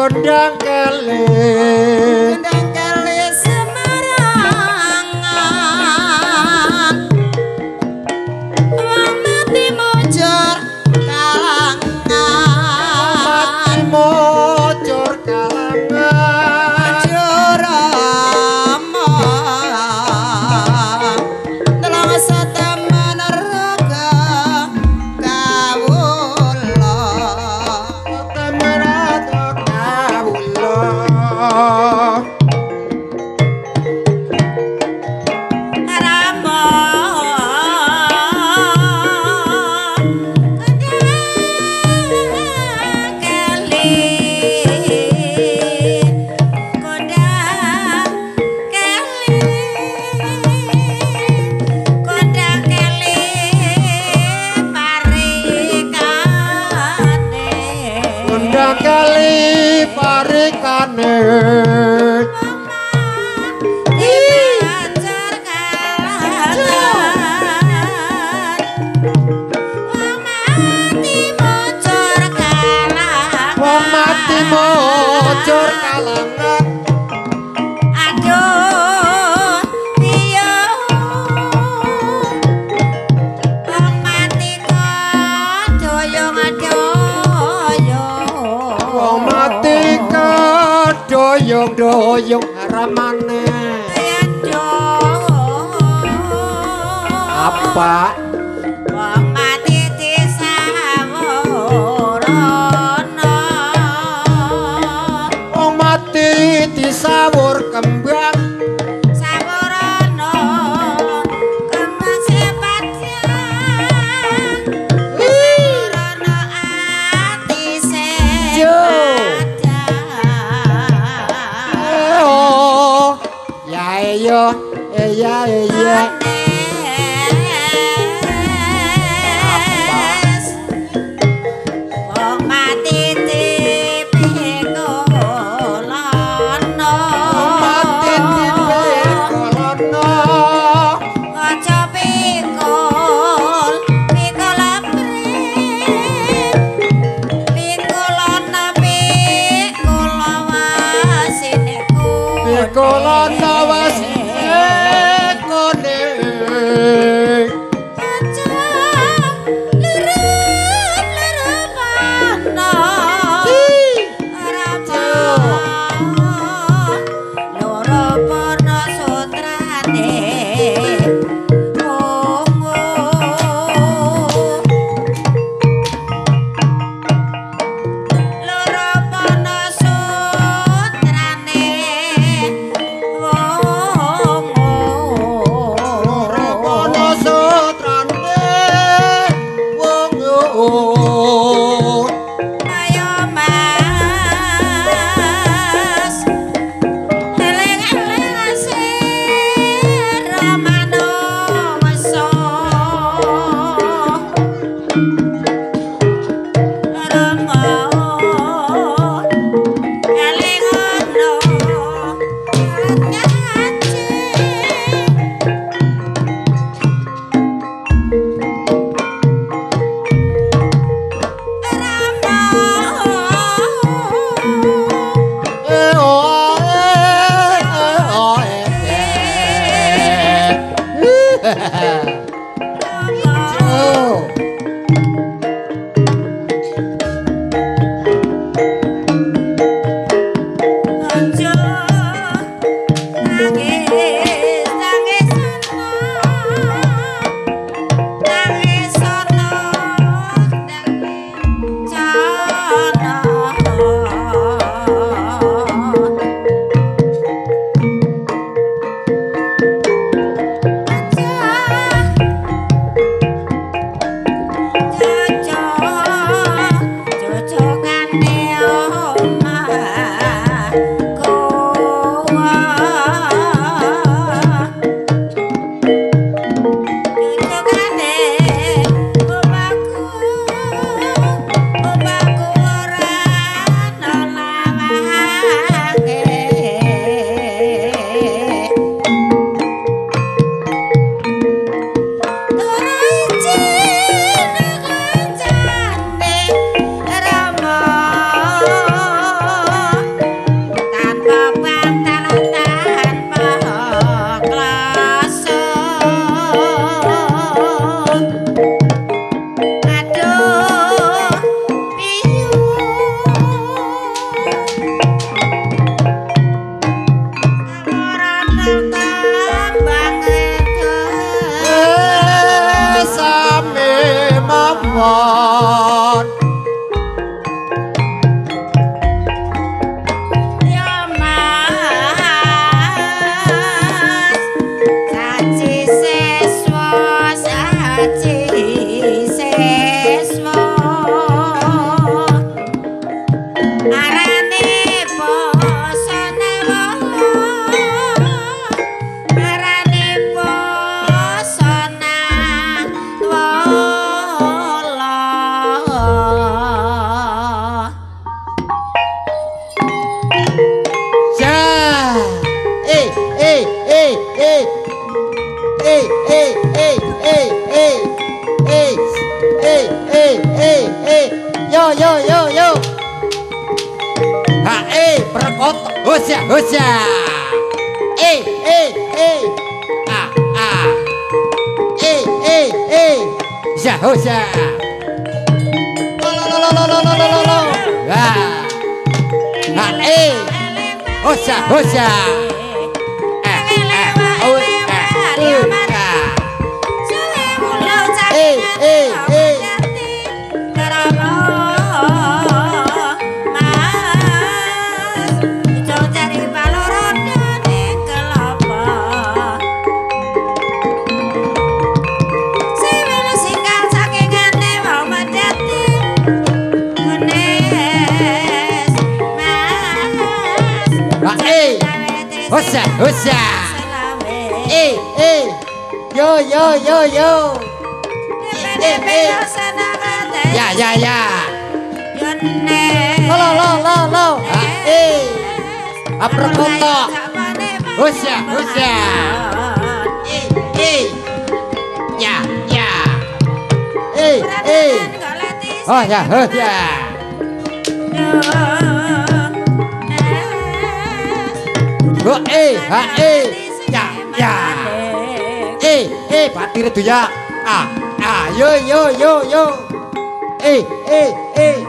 kondang kali royong ramane apa? Dạ, hosha, hosha. Dạ. Dạ. Ngạn ê. Hosha, à, à, à, hosha. Ê, ê. Husya, husya. Eh, eh. Yo, yo, yo, yo. Ya, ya, ya. Lo, lo, lo, lo, eh. Aperkoto. Husya, husya. Eh, eh. Ya, ya. Eh, eh. Oh, ya, husya. eh ha eh. Ya ya. Eh eh batir tuh ya ah ah yo yo yo yo. Eh eh eh.